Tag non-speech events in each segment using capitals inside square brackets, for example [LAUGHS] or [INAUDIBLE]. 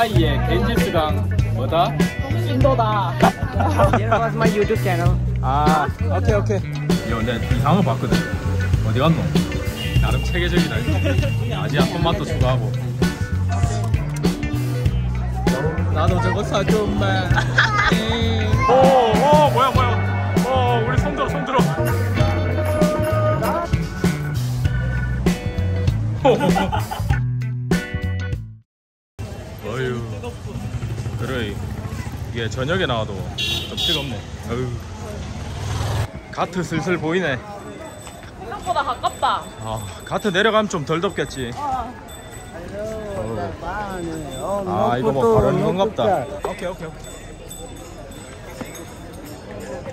짜이의 겐지스강 뭐다? 인도다. Here was my YouTube channel. 아 오케이 오케이 야 근데 이상한 거 봤거든 어디 갔노? 나름 체계적이다 아지아 손맛도 추가하고 나도 저거 사줘만 오 오 뭐야 뭐야 어 우리 손 들어 손 들어 어휴 [LAUGHS] 이게 저녁에 나와도 좀 뜨겁네. 어휴. 가트 슬슬 보이네. 생각보다 가깝다. 아 가트 내려가면 좀 덜 덥겠지. 아 이거 뭐 바르는 건갑다. 오케이 오케이 오케이.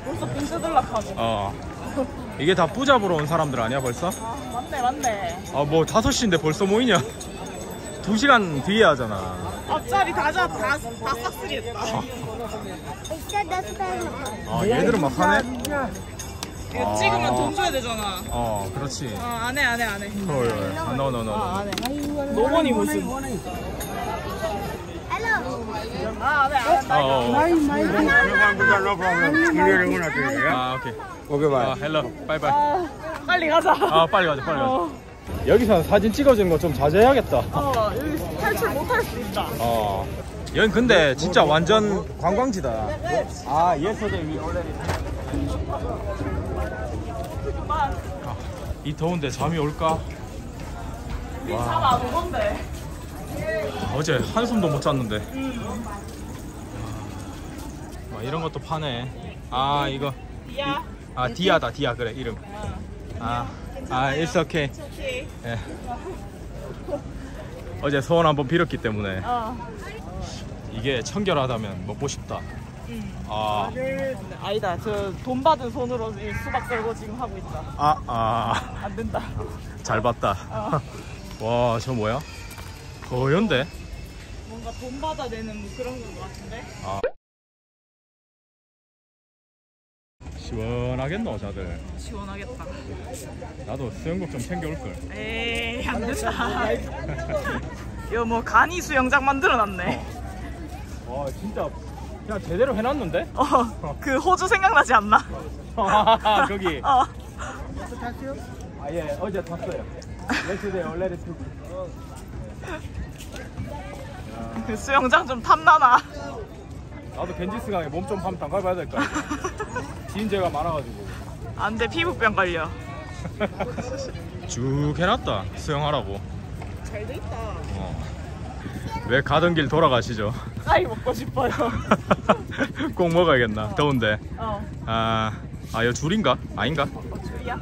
벌써 빙스들락하고. 어. 이게 다 뿌자 보러 온 사람들 아니야 벌써? 아, 맞네, 맞네. 아뭐 5시인데 벌써 모이냐? 2시간 뒤에 하잖아 앞자리 다, 잡, 다, 다 싹쓸이 했다. 아 얘들은 막 하네 이거 찍으면 돈 줘야 되잖아. 어 그렇지 어, 안 해, 안 해, 안 해. 어이 no no no 안 해. 노원이 무슨. 아, 안 해, 안 해. 어, 어. 아 오케이 Okay, 아 hello bye bye 아, 빨리 가자. 아 빨리 가자 빨리 가자 어, 여기서 사진 찍어주는 거 좀 자제해야겠다. 어, 여기 탈출 못할 수 있다. 어. 여긴 근데 진짜 완전 관광지다. 아 yesterday we already. 아, 이 더운데 잠이 올까? 우리 잠 안 온 건데. 어제 한숨도 못 잤는데. 아, 이런 것도 파네. 아 이거. 야, 아. 디아다 디아. 그래 이름. 아, 아 it's okay 오케이. 예. 어제 소원 한번 빌었기 때문에 어. 이게 청결하다면 먹고 싶다 음. 아 아니다. 저 돈 받은 손으로 이 수박 썰고 지금 하고 있다. 아, 아, 안 된다. 잘 봤다. 어. 와, 저 뭐야? 거연데? 뭔가 돈 받아내는 뭐 그런 것 같은데? 시원하겠노, 자들. 시원하겠다. 나도 수영복 좀 챙겨올걸. 에이, 안 된다. 이거 뭐 간이 수영장 만들어놨네. 와, 진짜 그냥 제대로 해놨는데? 어, 그 호주 생각나지 않나? 거기. 어. 아, 예, 어제 탔어요. 예스데 원래는 그 수영장 좀 탐나나? 나도 겐지스 강에 몸 좀 한번 담가봐야 될까? [LAUGHS] 지인제가 많아가지고. 안 돼, 피부병 걸려. [LAUGHS] 쭉 해놨다, 수영하라고. 잘 돼 있다. 어. 왜 가던 길 돌아가시죠? 까이 먹고 싶어요. [LAUGHS] 꼭 먹어야겠나? 더운데. 어, 아, 아, 이거 줄인가? 아닌가? 어 줄이야?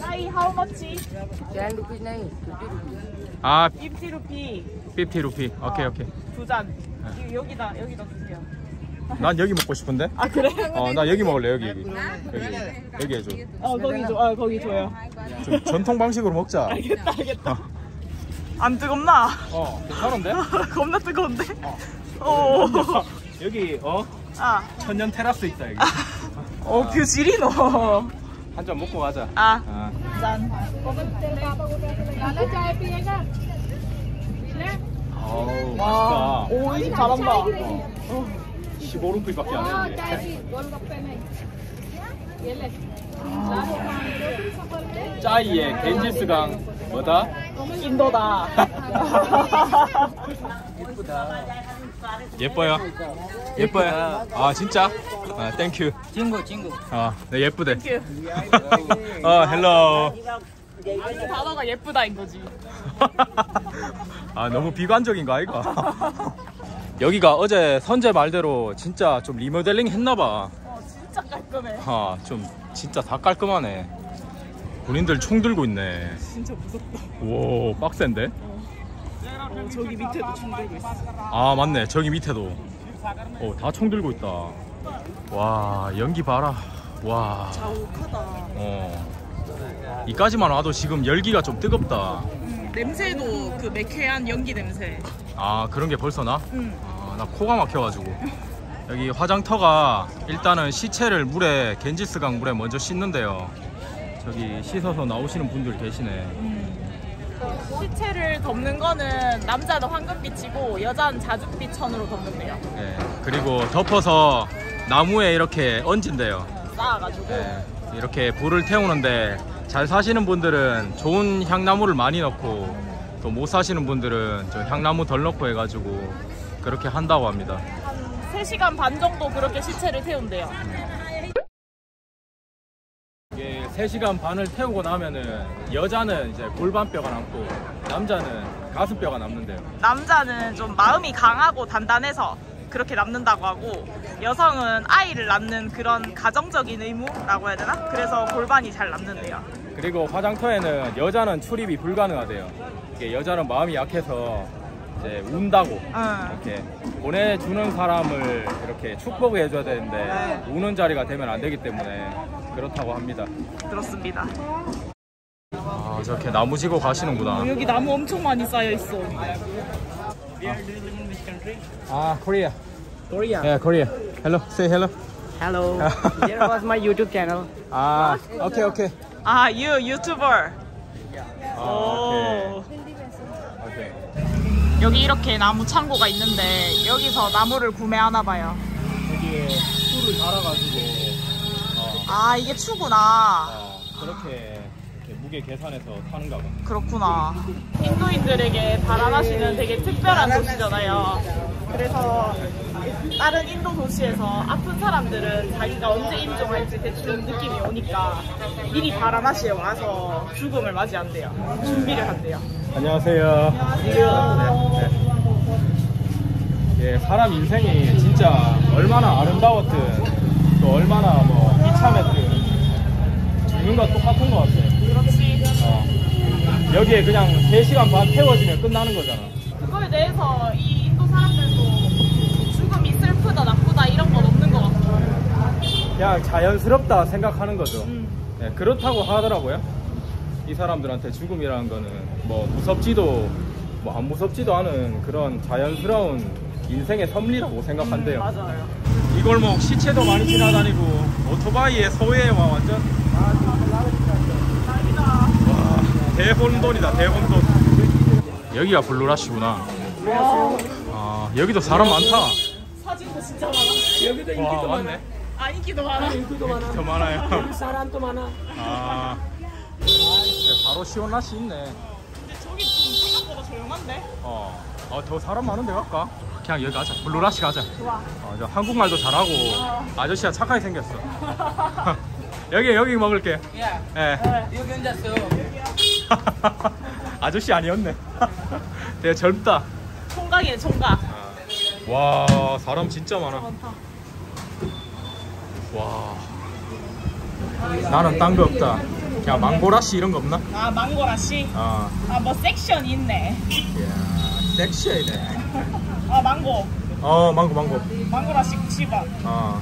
까이 how much? 10 rupees nahi, 50 rupees. 아, 50 루피. 50 루피. 오케이, 오케이. 두 잔. 이- 여기다, 여기다 줄게요. 난 여기 먹고 싶은데? 아, 그래? 어, 나 여기 먹을래, 여기, 여기. 여기, 여기 해줘. 어, 거기 줘. 아, 거기 줘요. 좀 전통 방식으로 먹자. 알겠다, 알겠다. 어, 안 뜨겁나? 어 괜찮은데? [LAUGHS] 겁나 뜨거운데? 어. 오. 여기, 어, 아, 천년 테라스 있다, 여기. [LAUGHS] 어, 뷰질이 너. 한 잔 먹고 가자. 아, 아, 짠. 와, 맛있다. 오, 이집 잘한다. 15루피밖에 안 했네. 짜이의 겐지스강 뭐다? 인도다. 예뻐요. 예뻐요. 아 진짜? 아 thank you. 친구, 친구. 아, 네 예쁘대. Thank you. 어 hello. 이 단어가 예쁘다인 거지. 아 너무 비관적인 거 아이가? 여기가 어제 선재 말대로 진짜 좀 리모델링 했나봐. 어, 진짜 깔끔해. 아, 좀 진짜 다 깔끔하네. 군인들 총 들고 있네. 진짜 무섭다. 오, 빡센데? 어, 저기 밑에도 총 들고 있어. 아, 맞네. 저기 밑에도. 오, 다총 들고 있다. 와, 연기 봐라. 와, 자욱하다. 어. 이까지만 와도 지금 열기가 좀 뜨겁다. 음, 냄새도 그 매캐한 연기 냄새. 아, 그런 게 벌써 나? 음. 아, 나 코가 막혀가지고. 여기 화장터가 일단은 시체를 물에, 겐지스강 물에 먼저 씻는데요. 저기 씻어서 나오시는 분들 계시네. 음. 시체를 덮는 거는 남자는 황금빛이고 여자는 자줏빛 천으로 덮는데요. 예, 그리고 덮어서 나무에 이렇게 얹은대요. 쌓아가지고. 예, 이렇게 불을 태우는데 잘 사시는 분들은 좋은 향나무를 많이 넣고 또 못 사시는 분들은 저 향나무 덜 넣고 해가지고 그렇게 한다고 합니다. 한 3시간 반 정도 그렇게 시체를 태운대요. 이게 3시간 반을 태우고 나면은 여자는 이제 골반뼈가 남고 남자는 가슴뼈가 남는데요. 남자는 좀 마음이 강하고 단단해서 그렇게 남는다고 하고 여성은 아이를 낳는 그런 가정적인 의무라고 해야 되나? 그래서 골반이 잘 남는데요. 그리고 화장터에는 여자는 출입이 불가능하대요. 이게 여자는 마음이 약해서 이제 운다고 응. 이렇게 보내주는 사람을 이렇게 축복을 해줘야 되는데 네. 우는 자리가 되면 안 되기 때문에 그렇다고 합니다. 그렇습니다. 아 저렇게 나무 지고 가시는구나. 여기 나무 엄청 많이 쌓여 있어. 아 코리아. 코리아. Hello. Say hello. Hello. [LAUGHS] This is my YouTube channel. 아 오케이 오케이. 아, 유 유튜버. 아. 오케이. 여기 이렇게 나무 창고가 있는데 여기서 나무를 구매하나 봐요. 여기에 술을 달아가지고 어, 아, 이게 추구나. 어, 그렇게 무게 계산해서 타는가 봐. 그렇구나. 인도인들에게 바라나시는 되게 특별한 도시잖아요. 그래서 다른 인도 도시에서 아픈 사람들은 자기가 언제 임종할지 대충 느낌이 오니까 미리 바라나시에 와서 죽음을 맞이한대요. 준비를 한대요. 안녕하세요. 네, 네. 예, 사람 인생이 진짜 얼마나 아름다웠든 또 얼마나 뭐 비참했든 죽는 건 똑같은 것 같아요. 그렇지. 어. 여기에 그냥 3시간 반 태워지면 끝나는 거잖아. 그거에 대해서 이 인도 사람들도 죽음이 슬프다 나쁘다 이런 건 없는 것 같고. 그냥 자연스럽다 생각하는 거죠. 음. 네, 그렇다고 하더라고요. 이 사람들한테 죽음이라는 거는 뭐 무섭지도 뭐 안 무섭지도 않은 그런 자연스러운 인생의 섭리라고 생각한대요. 맞아요. 이 골목 시체도 많이 지나다니고 오토바이에 소외와 완전 다행이다. 와 대혼돈이다 대혼돈. 여기가 블루라시구나. 아 여기도 사람 많다. 사진도 진짜 많아. 여기도 인기도 와 많아. 아 인기도 많아. 인기도 많아. 더 많아요. 사람도 많아. 아 시원라시 있네. 근데 저기 좀 생각보다 조용한데? 어, 어, 더 사람 많은데 갈까? 그냥 여기 가자. 블루라시 가자. 좋아. 어, 저 한국말도 잘하고 아저씨가 착하게 생겼어. [LAUGHS] [LAUGHS] 여기 여기 먹을게. 예. You can just uh, 아저씨 아니었네. [LAUGHS] 되게 젊다. 총각이네 총각. 와 사람 진짜 많아. 많다. 와. 나는 딴 거 없다. 야 망고라시 이런 거 없나? 아 망고라 씨. 아, 아뭐 섹션이 있네. 이야, 섹시하네. 아 망고. 어 망고 망고. 망고라 씨 90원. 아.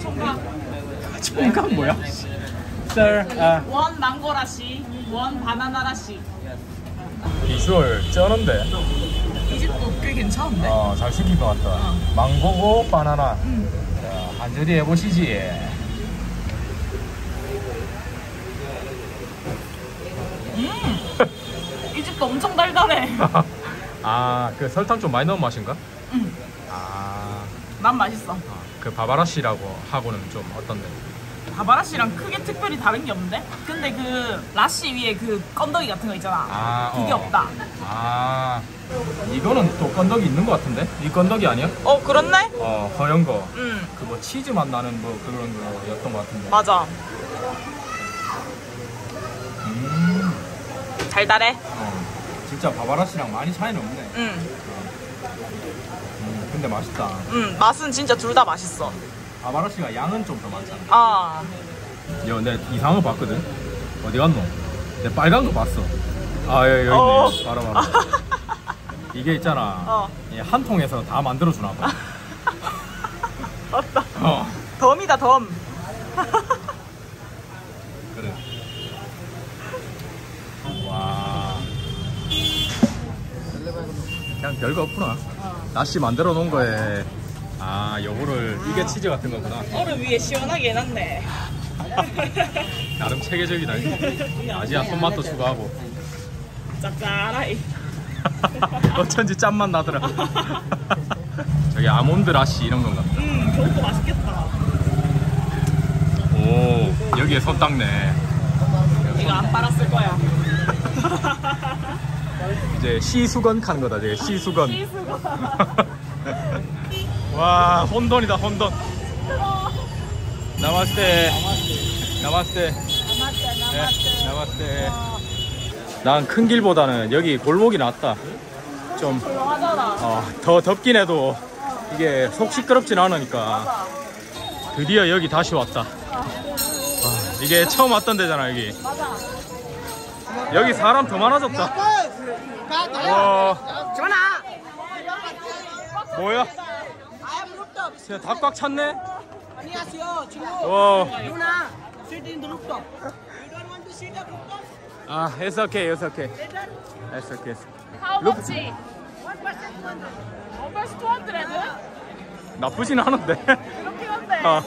총각. 총각 뭐야? Sir, 아, 원 망고라 씨. 원 바나나라 씨. 비주얼 쩌는데. 이 집도 꽤 괜찮은데? 어, 잘 시킨 것 같다. 망고고 바나나. 자, 한줄이 해보시지. 이 집도 엄청 달달해. [LAUGHS] 아, 그 설탕 좀 많이 넣은 맛인가? 응. 아, 난 맛있어. 어, 그 바바라시라고 하고는 좀 어떤데? 바바라 씨랑 크게 특별히 다른 게 없는데? 근데 그 라씨 위에 그 건더기 같은 거 있잖아. 아, 그게 어. 없다. 아, 이거는 또 건더기 있는 것 같은데? 이 건더기 아니야? 어 그렇네? 어, 허연 거. 응 그 뭐 치즈 맛 나는 뭐 그런 거였던 것 같은데. 맞아. 달달해. 어, 진짜 바바라시랑 많이 차이는 없네. 응. 음, 근데 맛있다. 응 맛은 진짜 둘 다 맛있어. 바바라시가 양은 좀 더 많잖아. 아 야, 내 이상한 거 봤거든. 어디 갔노? 내 빨간 거 봤어. 아, 여기, 여기 어. 있네. 봐라, 봐라. [LAUGHS] 이게 있잖아. 어. 이한 통에서 다 만들어 주나 봐. [LAUGHS] 맞다. 어, 덤이다 덤. 그래. 와. 그냥 별거 없구나. 나씨 만들어 놓은 거에 아, 요거를 이게 치즈 같은 거구나. 얼음 위에 시원하게 해놨네. [LAUGHS] 나름 체계적이다. 아지아 손맛도 추가하고. 짭짤하이. [LAUGHS] 어쩐지 짠맛 나더라. [LAUGHS] 저기 아몬드 라시 이런 건가? 음, 저것도 맛있겠다. 오 여기에 손 닦네. 이거 안 빨았을 거야. 이제 시수건 칸 거다. 이제 시수건. [LAUGHS] 와 혼돈이다 혼돈. 나마스테. 나마스테. 네, 나마스테. 난 큰 길보다는 여기 골목이 낫다. 좀. 어, 더 덥긴 해도 이게 속 시끄럽진 않으니까 드디어 여기 다시 왔다. 와, 이게 처음 왔던 데잖아 여기. 여기 사람 더 많아졌다. 와, 뭐야? 진짜 닭꽉 찼네. 안녕하세요, 친구. 와, 누나, sit in the rooftop. You don't want to sit at rooftop? 아, it's okay, it's okay, Later. it's okay. it's okay. How much? One person, one hundred. Almost 200? 나쁘진 않은데. 그렇긴 한데. 어.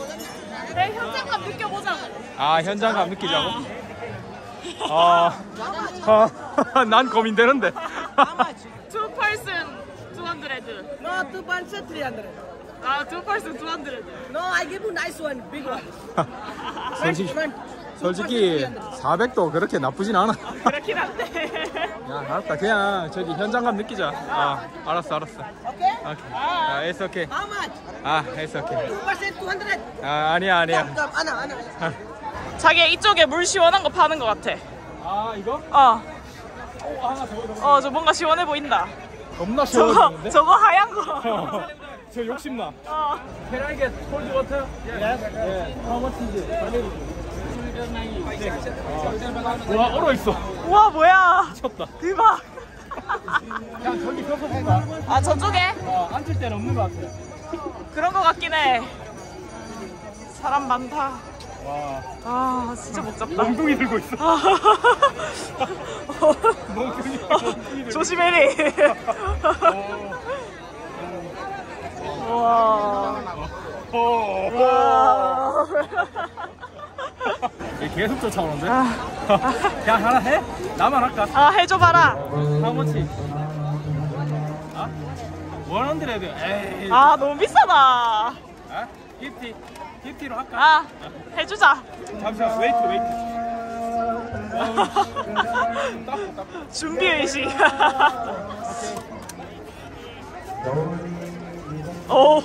내 현장감 느껴보자고. 아, 현장감 느끼자고. 아, 아, 난 고민되는데. How much? Two person 200. No, two person, three hundred. 아, two person 200. No, I give you nice one, big one. 솔직히, Front. 솔직히 400도 그렇게 나쁘진 않아. 그렇긴 한데. 야, 알았다. 그냥 저기 현장감 느끼자. 아, 알았어, 알았어. 오케이. 아, it's okay. How much? 아, it's okay. Two percent, two hundred. 아, 아니야, 아니야. Anna, Anna. 자기 이쪽에 물 시원한 거 파는 거 같아. 아, 이거? 어. 오, 하나 더. 어, 저 뭔가 시원해 보인다. 겁나 저거, 시원한데? 저거 하얀 거. [LAUGHS] 저 욕심나. 어. Can I get cold water? Yes. Yeah. How much is it? 와, 얼어 있어. 우와, 뭐야. 미쳤다. 대박. 그냥 저기 펴서 볼까? 아, 저쪽에? 어, 앉을 데는 없는 것 같아. 그런 거 같긴 해. 사람 많다. 와, 아, 진짜 못 잡다. 몽둥이 들고 있어. 아. [LAUGHS] 들고 조심해리. 우와. 어. 얘 계속 쫓아오는데? 그냥 하나 해? 나만 할까? 아, 해줘봐라. Much? 아? 100 에이 아, 너무 비싸다. 아? 50? 50로 할까? 아, 해주자. 잠시만 wait wait [LAUGHS] 준비 의식. [LAUGHS] 오.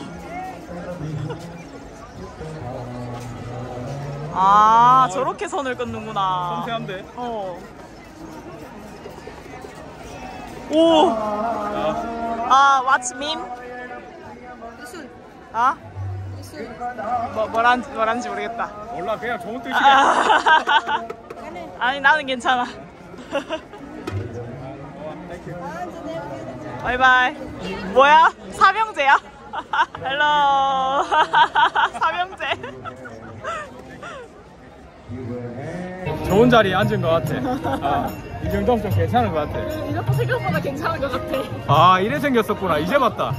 아, 저렇게 선을 끊는구나. 섬세한데? 어. 오. 아, what's mean? 아? 뭐, 뭐란지, 뭐란지 모르겠다. 몰라 그냥 좋은 뜻이야 아, [LAUGHS] 아니, 나는 괜찮아. [LAUGHS] Bye bye. 뭐야? 삼형제야? [LAUGHS] Hello. 삼형제. 좋은 자리에 앉은 것 같아 아, 이 정도면 좀 괜찮은 것 같아 이것도 생각보다 괜찮은 것 같아. 아 이래 생겼었구나 이제 봤다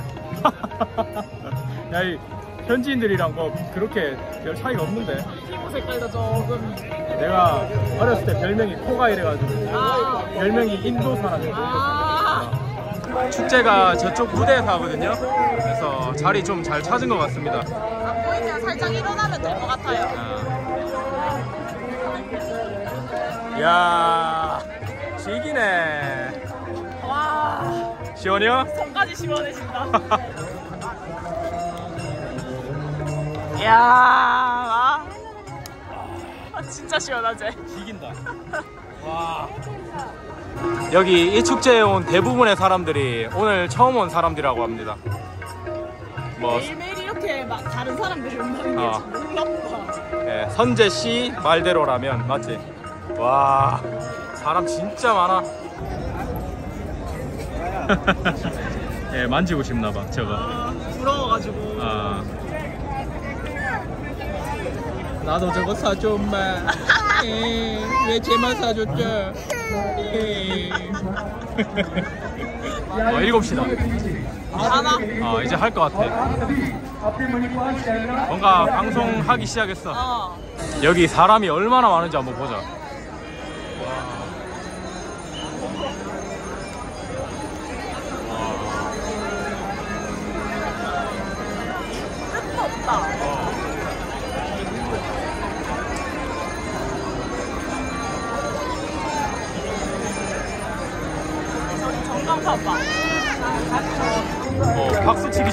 야이 현지인들이랑 뭐 그렇게 별 차이가 없는데 피부 색깔도 조금. 내가 어렸을 때 별명이 코가 이래가지고 아. 별명이 인도 사람이고 아. 축제가 저쪽 무대에서 하거든요 그래서 자리 좀 잘 찾은 것 같습니다 안 보이면 살짝 일어나면 될 것 같아요. 야 지기네 와. 시원해요? 손까지 시원해진다. [LAUGHS] 야. 아. 아, 진짜 시원하지? 지긴다 [LAUGHS] 와 여기 이 축제에 온 대부분의 사람들이 오늘 처음 온 사람들이라고 합니다 뭐 매일매일 이렇게 막 다른 사람들이 온다는 게 어. 참 놀랍다. 예, 선재 씨 말대로라면 맞지? 와 사람 진짜 많아. [LAUGHS] 예 만지고 싶나 봐 저거. 아, 부러워가지고. 아. 나도 저거 사줘 엄마. 예, 왜 쟤만 사줬죠? 예. 어, 7시다. 하나? 어, 이제 할 것 같아. 뭔가 방송하기 시작했어. 어. 여기 사람이 얼마나 많은지 한번 보자.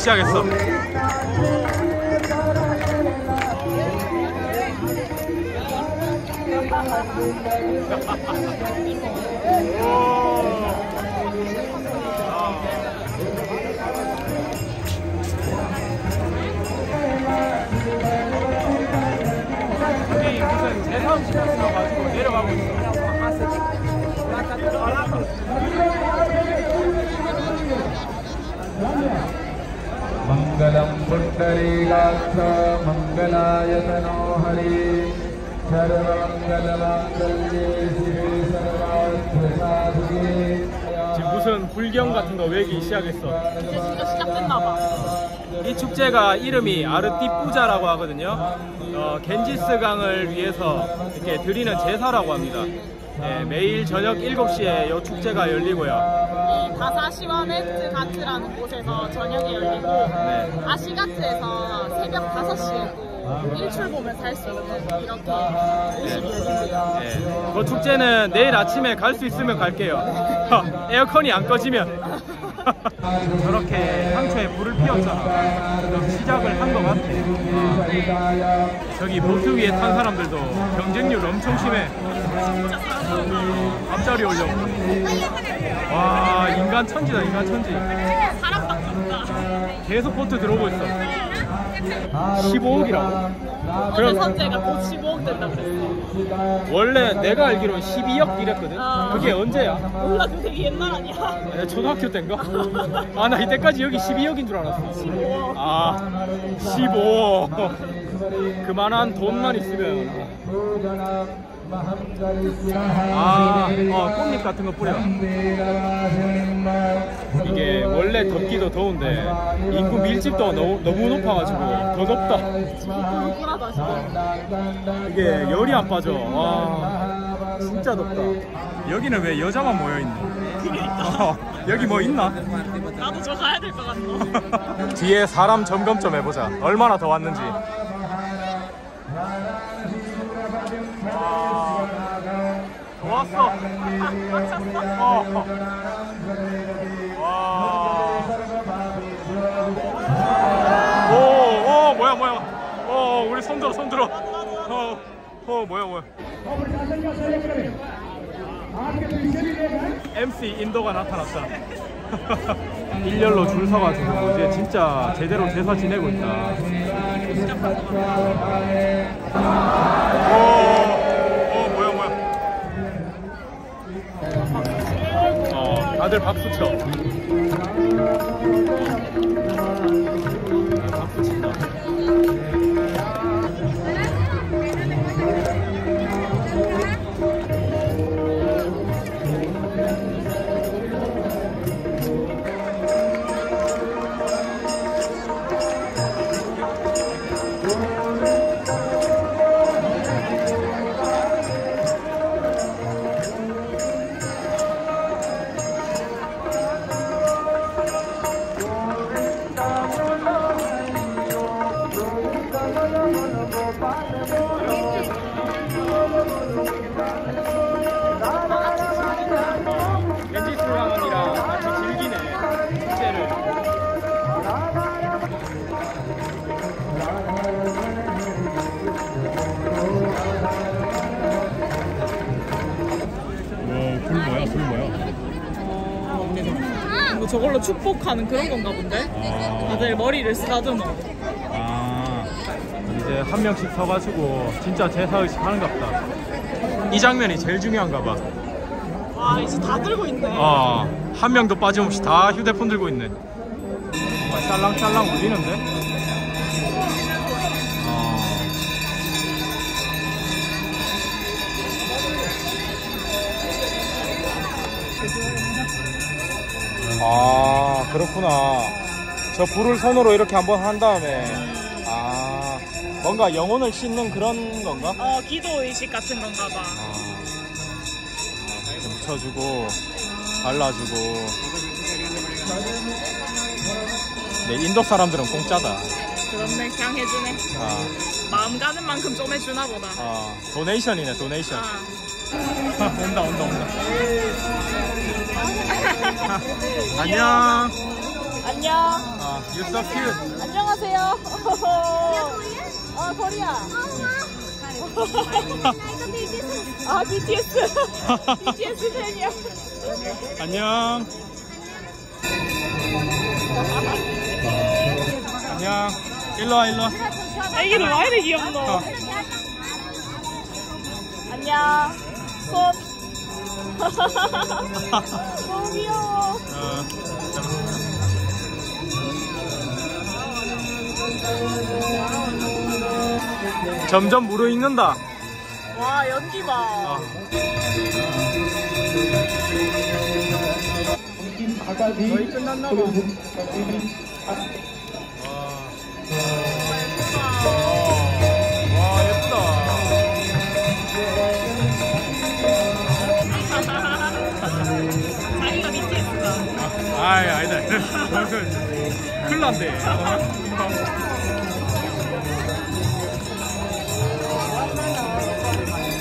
시작했어. 무슨 있어. मङ्गलं पुण्डरीकाक्ष मङ्गलायतनो हरि सर्वमङ्गलमाङ्गल्ये शिवे सर्वार्थसाधिके 지금 무슨 불경 같은 거 외기 시작했어. 이제 진짜 시작됐나봐. 이 축제가 이름이 아르띠뿌자라고 하거든요. 어, 겐지스 강을 위해서 이렇게 드리는 제사라고 합니다. 예, 매일 저녁 7시에 이 축제가 열리고요. 이 다사시와메트 가트라는 곳에서 저녁에 열리고 네. 아시가트에서 새벽 5시에 또 일출 보면서 할수 있는 이렇게 의식이 열린대요. 예, 그 축제는 내일 아침에 갈 수 있으면 갈게요. [LAUGHS] 에어컨이 안 꺼지면. [LAUGHS] 저렇게 상처에 불을 피웠잖아. 그럼 시작을 한 것 같아. 아, 저기 보트 위에 탄 사람들도 경쟁률 엄청 심해. 앞자리 올려고. 와, 인간 천지다, 인간 천지. 계속 보트 들어오고 있어. 15억이라고. 어제 그럼- 선재가 곧 15억 된다고 그랬어. 원래 내가 알기로는 12억 이랬거든. 아. 그게 언제야? 몰라, 그 되게 옛날 아니야? 내 초등학교 때인가? 아, 나 이때까지 여기 12억인 줄 알았어. 15억. 아, 15. 그만한 돈만 있으면. 아, 어, 꽃잎 같은 거 뿌려. 이게 원래 덥기도 더운데 인구 밀집도가 너무, 너무 높아가지고 더 덥다. 이게 열이 안 빠져. 와, 진짜 덥다. 여기는 왜 여자만 모여있니? 어, [LAUGHS] 여기 뭐 있나? 나도 저 가야 될 것 같아. [LAUGHS] 뒤에 사람 점검 좀 해보자. 얼마나 더 왔는지. [LAUGHS] 어. 와. 오, 오, 뭐야, 뭐야. 어, 우리 손 들어, 손 들어. 어, 어, 뭐야, 뭐야. MC 인도가 나타났다. [LAUGHS] 일렬로 줄 서가지고 이제 진짜 제대로 제사 지내고 있다. 오, 오 뭐야 뭐야. 어, 다들 박수 쳐. 축복하는 그런 건가 본데? 다들 머리를 쓰다듬어. 아 이제 한 명씩 서가지고 진짜 제사의식 하는가 보다 이 장면이 제일 중요한가 봐 와, 이제 다 들고 있네. 어, 한 명도 빠짐없이 다 휴대폰 들고 있네 정말 짤랑짤랑 울리는데? 어. 아 그렇구나 저 불을 손으로 이렇게 한번 한 다음에 아 뭔가 영혼을 씻는 그런 건가? 어, 기도 의식 같은 건가 봐. 이렇게 묻혀주고 발라주고 네 인도 사람들은 공짜다 그렇네, 그냥 해주네. 아, 마음 가는 만큼 좀 해주나 보다. 아 도네이션이네 도네이션 아, [LAUGHS] 온다 온다 온다 [LAUGHS] 안녕 안녕. 아, you so cute. 안녕하세요. [LAUGHS] 어, 코리아. [LAUGHS] 아, BTS. BTS 팬이야. 안녕. 안녕. 일로 와, 일로 와. 애기들 왜 이렇게 귀엽노? 어. 안녕. 손. 너무 귀여워. 어, 점점 무르익는다. 와, 연기 봐. 어. 거의 끝났나 봐. 아이, 아니다. 무슨, 큰일 났네.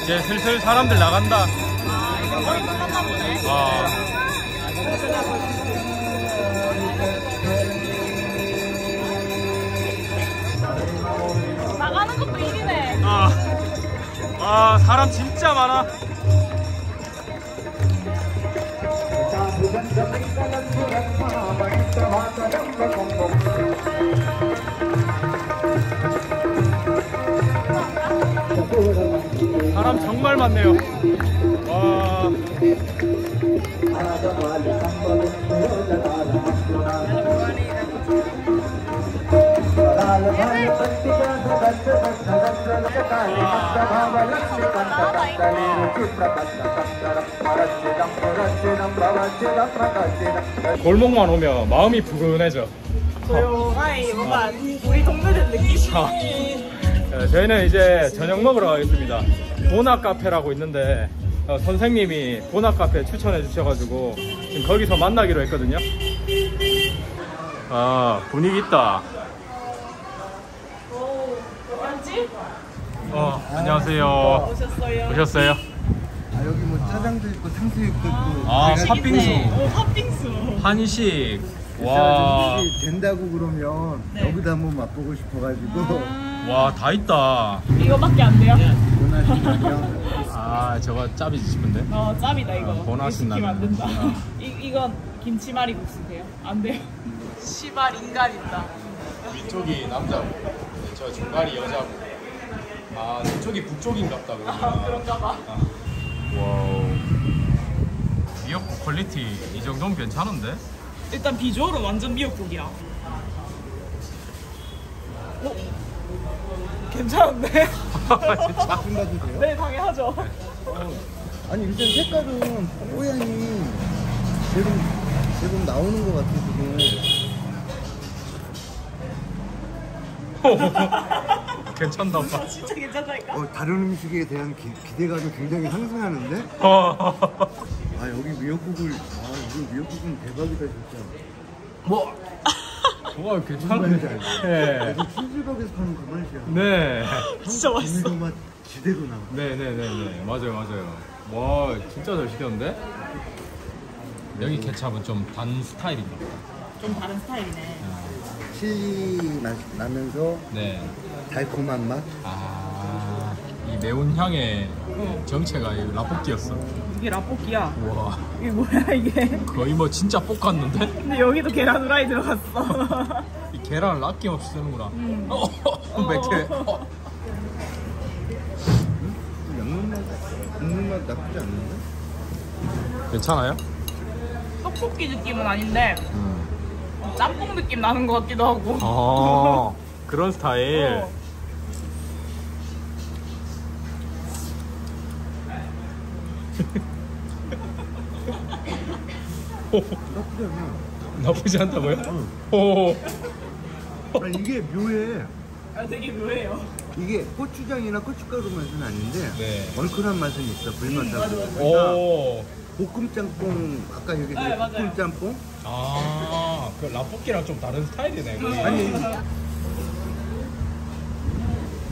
이제 슬슬 사람들 나간다. 아, 이거 거의 끝났나 보네. 아. 나가는 것도 일이네. 아, 아, 사람 진짜 많아. 사람 정말 많네요. 와. 골목만 오면 마음이 부근해져. 뭔가 우리 저희는 이제 저녁 먹으러 가겠습니다. 보나 카페라고 있는데 어, 선생님이 보나 카페 추천해 주셔가지고 지금 거기서 만나기로 했거든요. 아 분위기 있다. 오, 뭐지? 어 안녕하세요. 오셨어요? 오셨어요? 아, 여기 뭐 짜장도 있고 탕수육도 있고 아 팥빙수, 오, 팥빙수. 한식. 와, 된다고 그러면 네. 여기다 한번 맛보고 싶어가지고 와다 있다. 이거밖에 안 돼요? 원하시면요 아 저거 짭이지 싶은데? 어, 짭이다 이거. 아, 보너스 이거 시키면 안 나는. 된다. 아. 이, 이건 김치말이 국수 돼요? 안 돼요. 시발 인간 있다. 위쪽이 남자고, 저 중간이 여자고. 아 저쪽이 북쪽인갑다 아, 그런가 봐. Wow. 미역국 quality 이 정도면 괜찮은데? 일단 비주얼은 완전 미역국이야. 어? 괜찮은데? [LAUGHS] 진짜? 네, 당연하죠. 아니 일단 색깔은 모양이 제법 제법 나오는 것 같아 지금 [LAUGHS] 괜찮나 봐. 진짜 괜찮다니까? 어, 다른 음식에 대한 기, 기대감이 굉장히 상승하는데 어. 아 여기 미역국을 아 여기 미역국은 대박이다 진짜 뭐? 와 알죠? 네. 여기 치즈밥에서 파는 그 맛이야 네. 진짜 맛있어. 비밀 맛 지대로 나와 네네네네. 맞아요 맞아요. 와 진짜 잘 시켰는데? 여기 케찹은 좀 단 스타일인가 보다. 좀 다른 스타일이네. 칠리 맛 나면서 네. 달콤한 맛 아, 이 매운 향의 정체가 이 라볶이였어. 이게 라볶이야. 와, 이게 뭐야 이게? 거의 뭐 진짜 볶았는데? 근데 여기도 계란 후라이 들어갔어. [LAUGHS] 이 계란을 아낌없이 쓰는구나. 음. 어, 몇 개. 어. 양념 맛 국물 맛 나쁘지 않는데 괜찮아요? 떡볶이 느낌은 아닌데 짬뽕 느낌 나는 것 같기도 하고. 어, [LAUGHS] 그런 스타일. 어. 나쁘지 [LAUGHS] 않아 나쁘지 않다고요? 오. 아니 이게 묘해 아, 되게 묘해요. 이게 고추장이나 고춧가루 맛은 아닌데 네. 얼큰한 맛은 있어 불맛하고 그러니까 오. 볶음 짬뽕 아까 여기 네, 맞아요. 볶음 짬뽕 아, 그 라볶이랑 좀 다른 스타일이네. 아니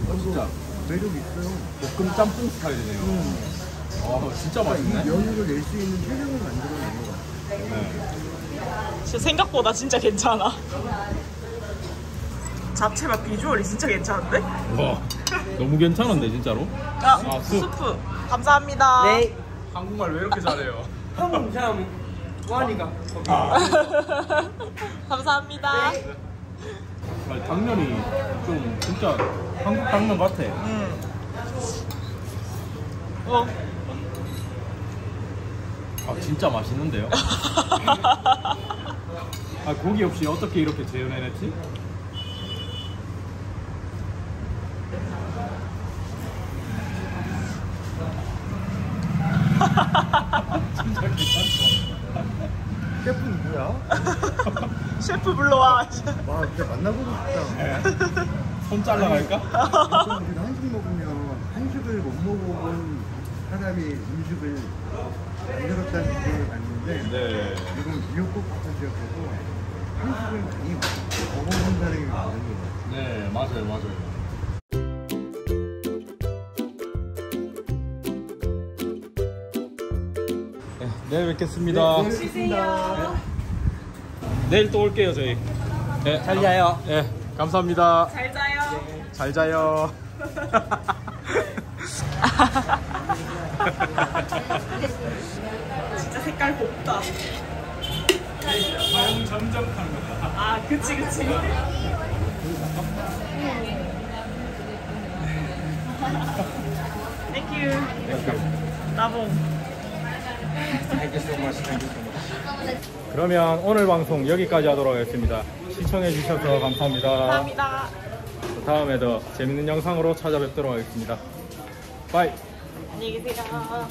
어, 진짜 매력 있어요 볶음 짬뽕 스타일이네요. 아, 진짜 맛있네. 면으로 낼 수 있는 표정을 만들어낸 것 같아 네. 진짜 생각보다 진짜 괜찮아. 잡채 맛 비주얼이 진짜 괜찮은데? 와 너무 괜찮은데 진짜로? 아, 아, 수. 수프. 감사합니다. 네. 한국말 왜 이렇게 잘해요? 한국 사람 와니가 [LAUGHS] 감사합니다. 아니, 당면이 좀 진짜 한국 당면 같아. 음. 어. 아 진짜 맛있는데요? [LAUGHS] 아 고기 없이 어떻게 이렇게 재현해냈지? [LAUGHS] 진짜 괜찮다. 셰프는 뭐야? [LAUGHS] 셰프 불러와. 와 진짜 만나보고 싶다 손 잘라갈까? 우리가 한식 먹으면 한식을 못 먹어본 사람이 음식을 만들었다는 느낌을 받는데 네. 이건 미역국 같은 지역에서 한식을 많이 먹어본 사람이 만든 거예요 네 맞아요 맞아요. 내일 뵙겠습니다. 쉬세요. 내일 또 올게요 저희. 네, 잘 자요. 네, 감사합니다. 잘 자요. 잘 자요. [LAUGHS] 진짜 색깔 곱다. 점점 하는 거다. 아, 그치, 그치. Thank you. 나봉. 그러면 오늘 방송 여기까지 하도록 하겠습니다. 시청해 주셔서 감사합니다. 감사합니다. 다음에 더 재밌는 영상으로 찾아뵙도록 하겠습니다. Bye. 안녕히 계세요.